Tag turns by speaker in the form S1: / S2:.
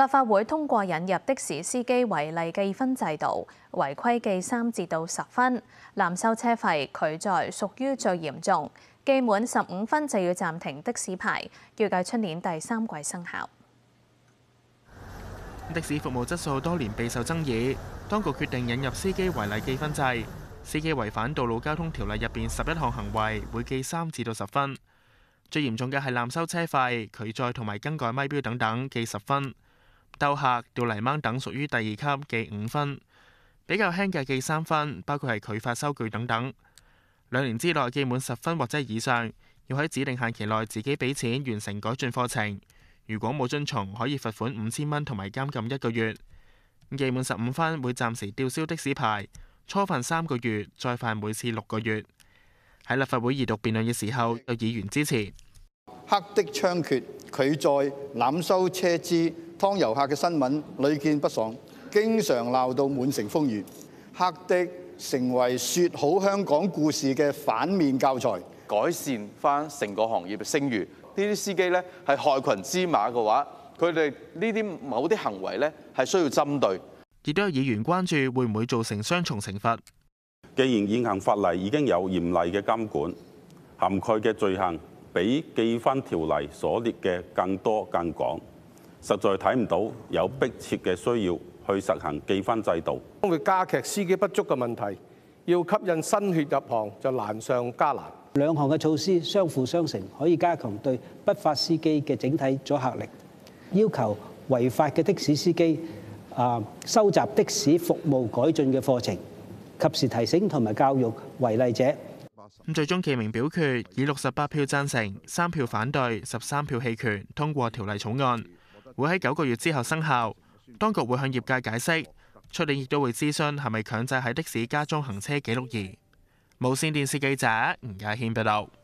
S1: 立法會通過引入的士司機違例記分制度，違規記三至到十分，濫收車費拒載屬於最嚴重，記滿十五分就要暫停的士牌，預計出年第三季生效。
S2: 的士服務質素多年備受爭議，當局決定引入司機違例記分制，司機違反道路交通條例入邊十一項行為，會記三至到十分，最嚴重嘅係濫收車費、拒載同埋更改咪標等等，記十分。兜客、吊泥掹等屬於第二級，記五分；比較輕嘅記三分，包括係拒發收據等等。兩年之內記滿十分或者以上，要喺指定限期內自己俾錢完成改進課程。如果冇遵從，可以罰款五千蚊同埋監禁一個月。記滿十五分會暫時吊銷的士牌，初犯三個月，再犯每次六個月。喺立法會二讀辯論嘅時候，有議員支持。
S3: 黑的猖獗、拒載、濫收車資、劏遊客嘅新聞屢見不爽，經常鬧到滿城風雨。黑的成為説好香港故事嘅反面教材，
S4: 改善翻成個行業嘅聲譽。呢啲司機呢係害群之馬嘅話，佢哋呢啲某啲行為呢係需要針對。
S2: 亦都有議員關注會唔會造成雙重懲罰。
S5: 既然現行法例已經有嚴厲嘅監管，涵蓋嘅罪行，比記分條例所列嘅更多更廣，實在睇唔到有迫切嘅需要去實行記分制度。
S6: 會加劇司機不足嘅問題，要吸引新血入行就難上加難。
S7: 兩項嘅措施相輔相成，可以加強對不法司機嘅整體阻嚇力。要求違法嘅的，的士司機啊，收集的士服務改進嘅課程，及時提醒同埋教育違例者。
S2: 咁最終記名表決以六十八票贊成、三票反對、十三票棄權通過條例草案，會喺九個月之後生效。當局會向業界解釋，出年亦都會諮詢係咪強制喺的士加裝行車記錄儀。無線電視記者吳家軒報道。